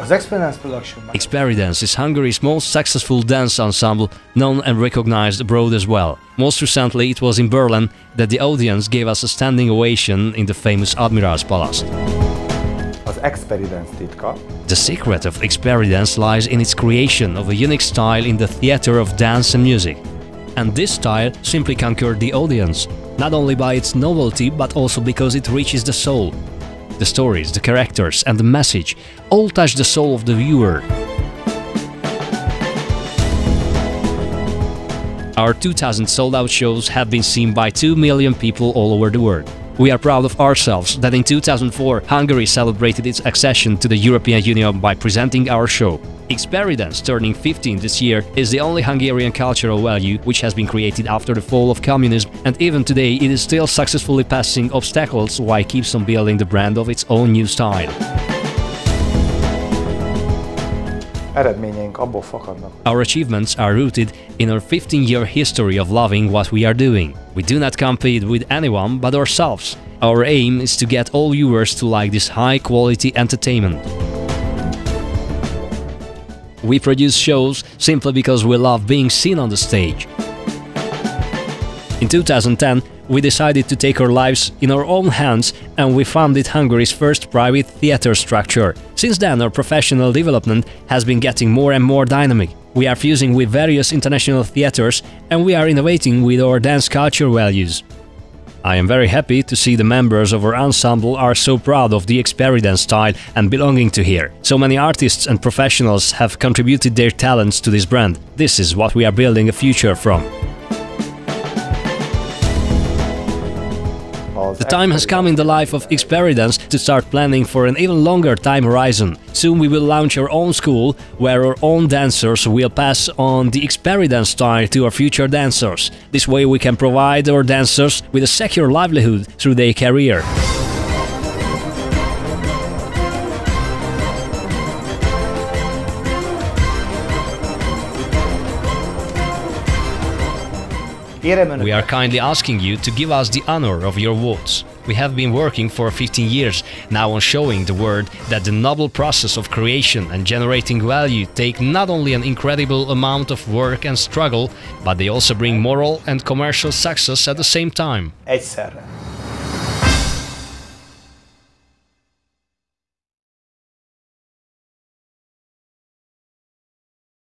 Az Experience Production Experidance is Hungary's most successful dance ensemble, known and recognized abroad as well. Most recently, it was in Berlin that the audience gave us a standing ovation in the famous Admiral's Palace. Experience The secret of Experidance lies in its creation of a unique style in the theater of dance and music. And this style simply conquered the audience, not only by its novelty but also because it reaches the soul. The stories, the characters, and the message all touch the soul of the viewer. Our 2000 sold out shows have been seen by 2 million people all over the world. We are proud of ourselves that in 2004 Hungary celebrated its accession to the European Union by presenting our show. Experidance, turning 15 this year, is the only Hungarian cultural value which has been created after the fall of communism, and even today it is still successfully passing obstacles while keeps on building the brand of its own new style. Eredményeink abból fakadnak, Our achievements are rooted in our 15 year history of loving what we are doing. We do not compete with anyone but ourselves. Our aim is to get all viewers to like this high quality entertainment. We produce shows simply because we love being seen on the stage. In 2010, we decided to take our lives in our own hands and we founded Hungary's first private theater structure. Since then, our professional development has been getting more and more dynamic. We are fusing with various international theaters and we are innovating with our dance culture values. I am very happy to see the members of our ensemble are so proud of the Experidance style and belonging to here. So many artists and professionals have contributed their talents to this brand. This is what we are building a future from. The time has come in the life of Experidance to start planning for an even longer time horizon. Soon we will launch our own school where our own dancers will pass on the Experidance style to our future dancers. This way we can provide our dancers with a secure livelihood through their career. We are kindly asking you to give us the honor of your votes. We have been working for 15 years now on showing the world that the noble process of creation and generating value take not only an incredible amount of work and struggle, but they also bring moral and commercial success at the same time. egyszerre.